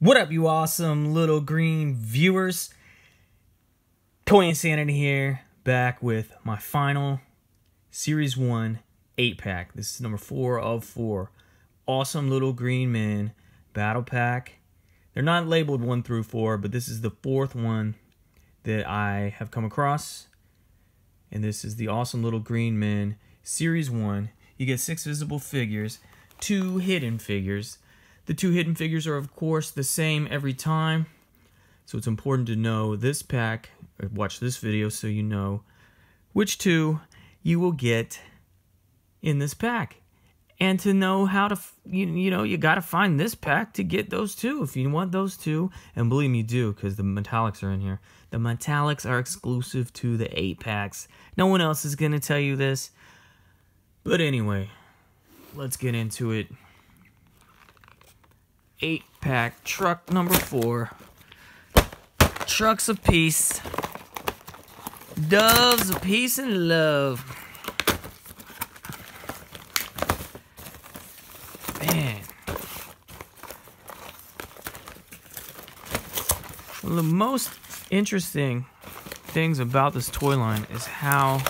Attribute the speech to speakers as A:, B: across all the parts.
A: What up, you awesome little green viewers? Toy Insanity here, back with my final Series 1 8 pack. This is number 4 of 4. Awesome little green men battle pack. They're not labeled 1 through 4, but this is the fourth one that I have come across. And this is the awesome little green men Series 1. You get six visible figures, two hidden figures the two hidden figures are, of course, the same every time. So it's important to know this pack, uh, watch this video so you know which two you will get in this pack. And to know how to, you, you know, you got to find this pack to get those two if you want those two. And believe me, you do, because the metallics are in here. The metallics are exclusive to the 8 packs. No one else is going to tell you this. But anyway, let's get into it eight pack truck number four. Trucks of peace. Doves of peace and love. Man. Well, the most interesting things about this toy line is how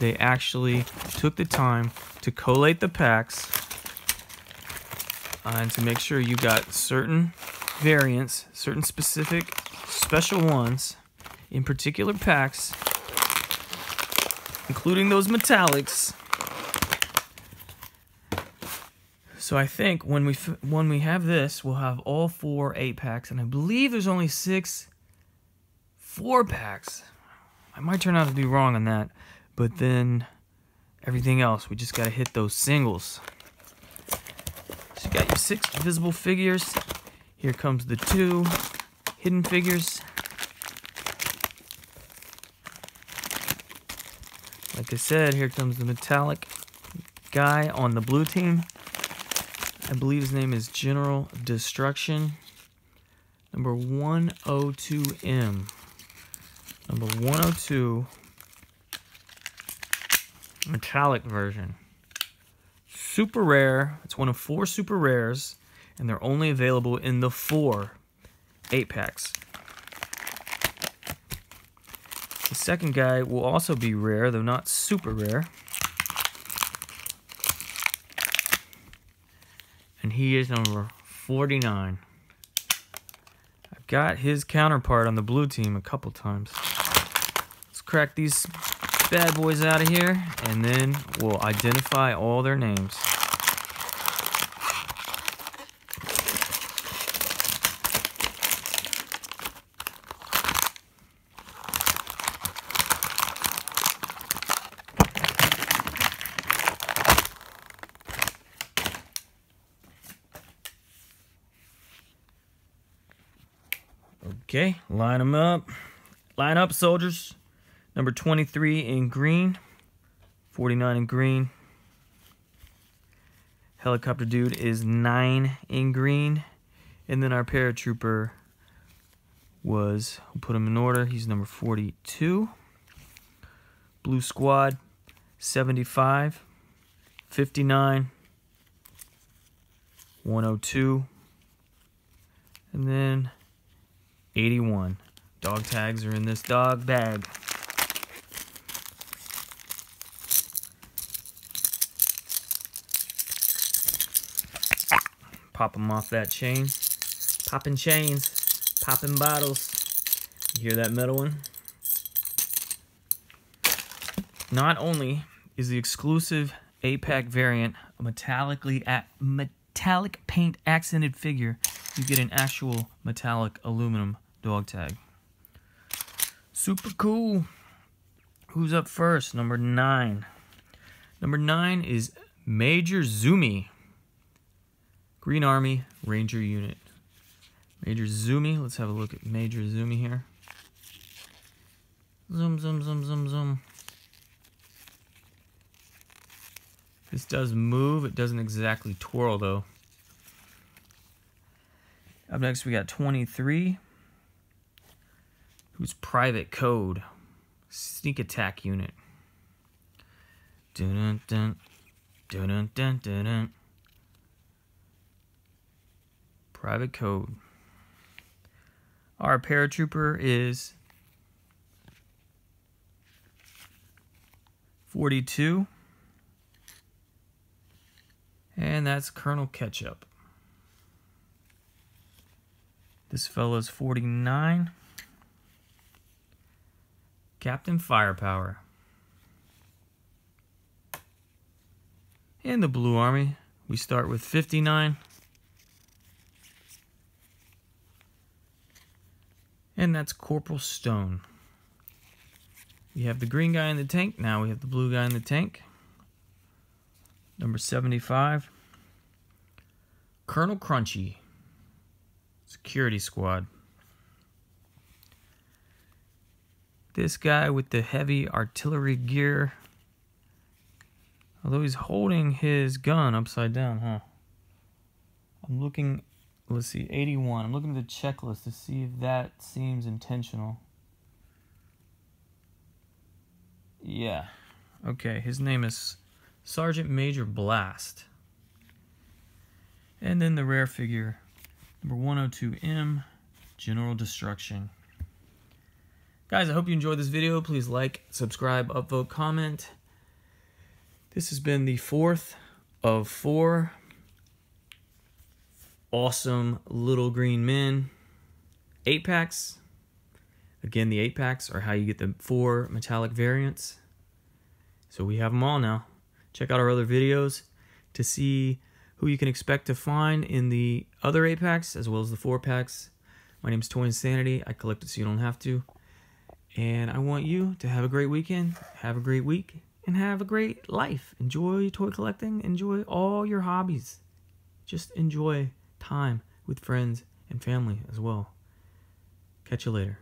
A: they actually took the time to collate the packs and to make sure you got certain variants, certain specific special ones in particular packs, including those metallics. So I think when we when we have this, we'll have all four eight packs, and I believe there's only six four packs. I might turn out to be wrong on that, but then everything else, we just gotta hit those singles. Got your six visible figures. Here comes the two hidden figures. Like I said, here comes the metallic guy on the blue team. I believe his name is General Destruction. Number 102M. Number 102 metallic version super rare. It's one of four super rares, and they're only available in the four eight packs. The second guy will also be rare, though not super rare. And he is number 49. I've got his counterpart on the blue team a couple times. Let's crack these bad boys out of here, and then we'll identify all their names. Okay, line them up. Line up, soldiers. Number 23 in green, 49 in green. Helicopter dude is 9 in green. And then our paratrooper was, we'll put him in order, he's number 42. Blue squad, 75, 59, 102, and then 81. Dog tags are in this dog bag. Pop them off that chain. Popping chains. Popping bottles. You hear that metal one? Not only is the exclusive 8-pack variant a metallically metallic paint accented figure, you get an actual metallic aluminum dog tag. Super cool. Who's up first? Number 9. Number 9 is Major Zumi. Green Army Ranger Unit. Major Zumi. Let's have a look at Major Zumi here. Zoom, zoom, zoom, zoom, zoom. This does move. It doesn't exactly twirl, though. Up next, we got 23. Who's Private Code. Sneak Attack Unit. Dunun dun dun dun Private code. Our paratrooper is 42. And that's Colonel Ketchup. This fellow's 49. Captain Firepower. In the Blue Army, we start with 59. And that's Corporal Stone. We have the green guy in the tank. Now we have the blue guy in the tank. Number 75. Colonel Crunchy. Security Squad. This guy with the heavy artillery gear. Although he's holding his gun upside down, huh? I'm looking, let's see, 81. I'm looking at the checklist to see if that seems intentional. Yeah. Okay, his name is Sergeant Major Blast. And then the rare figure, number 102M, General Destruction. Guys, I hope you enjoyed this video. Please like, subscribe, upvote, comment. This has been the fourth of four awesome little green men eight packs. Again, the eight packs are how you get the four metallic variants. So we have them all now. Check out our other videos to see who you can expect to find in the other eight packs as well as the four packs. My name is Toy Insanity. I collect it so you don't have to. And I want you to have a great weekend, have a great week, and have a great life. Enjoy toy collecting, enjoy all your hobbies. Just enjoy time with friends and family as well. Catch you later.